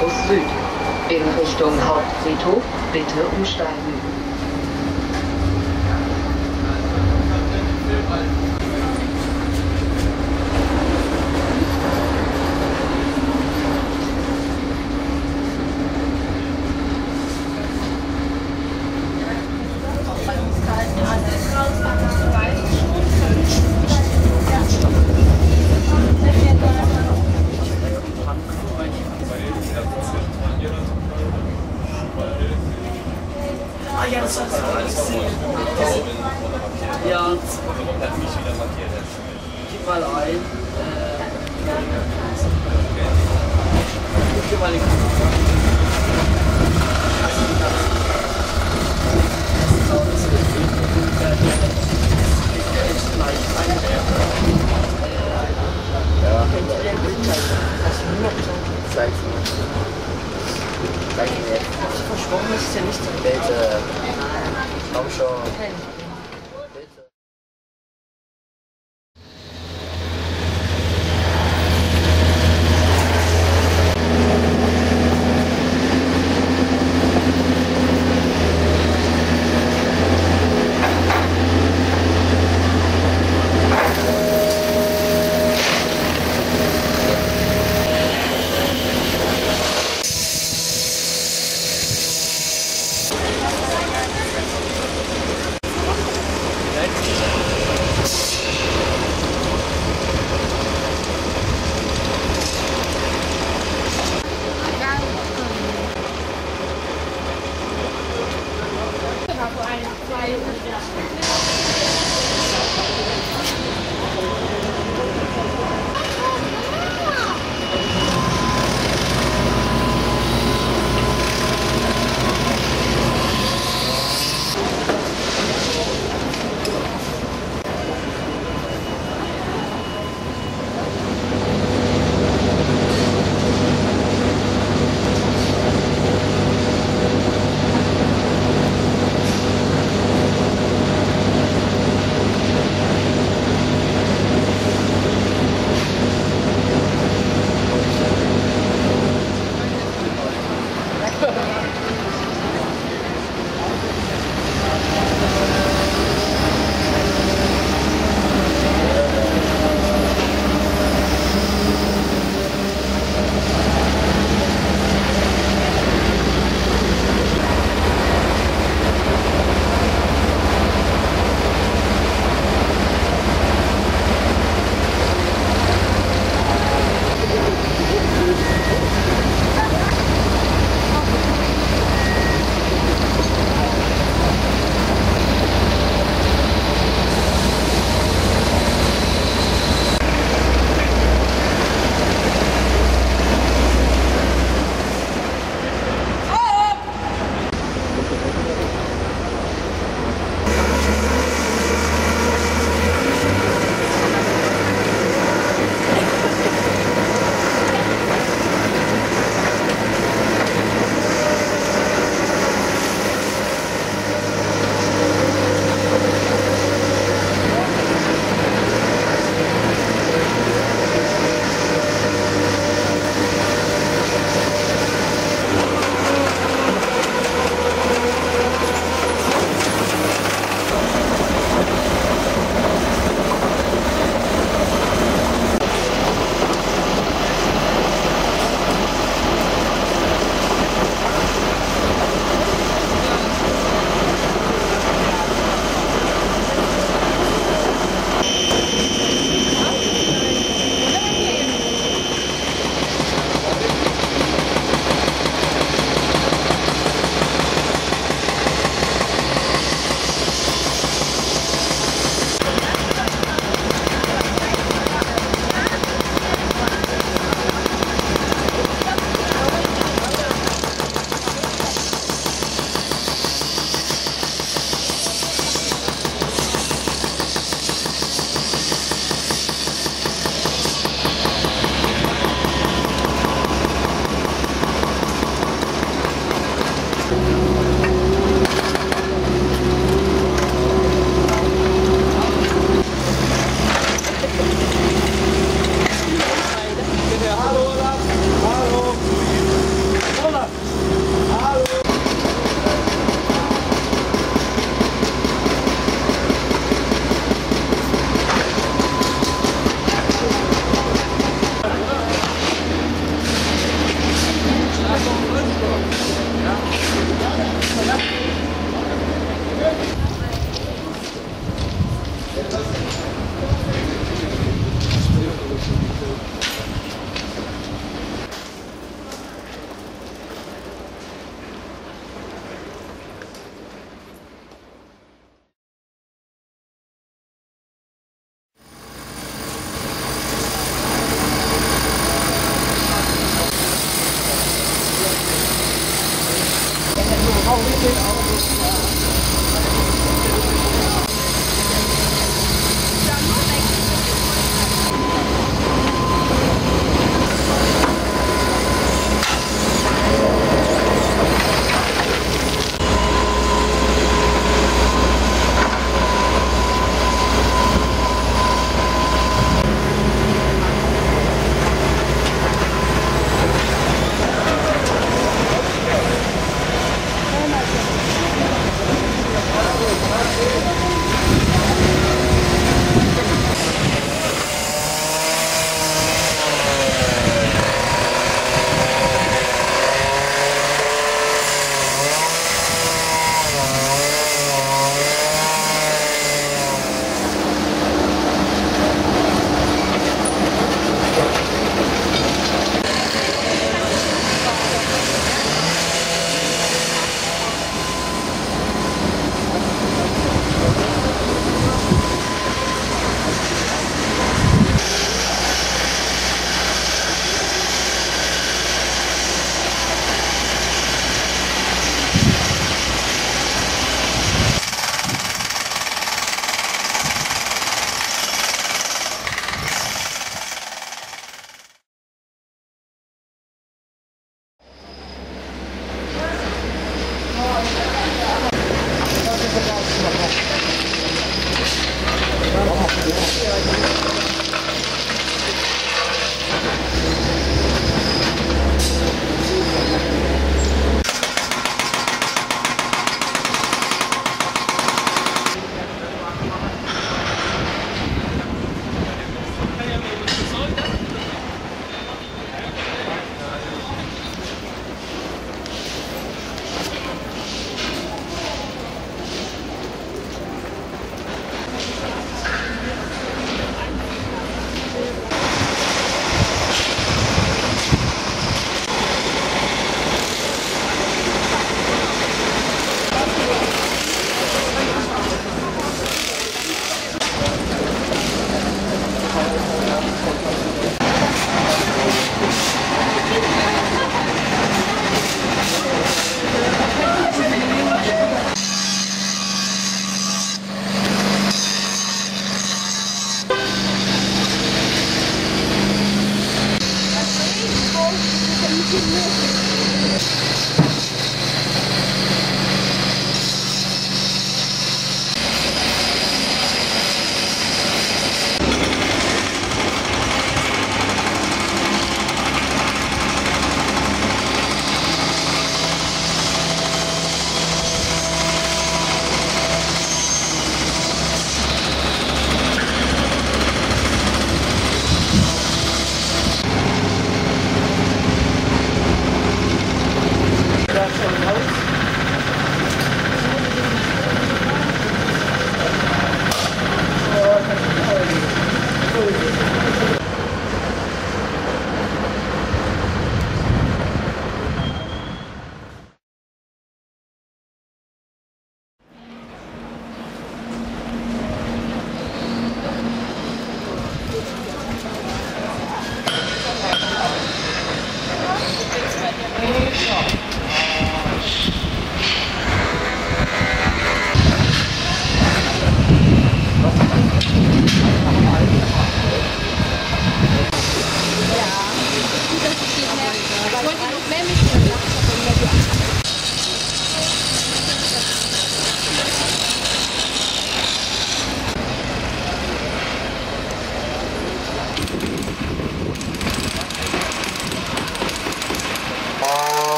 Campus Süd. In Richtung Hauptfriedhof bitte umsteigen.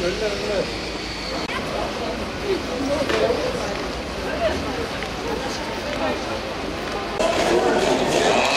Ich weiß, was der nächste vermachen kann.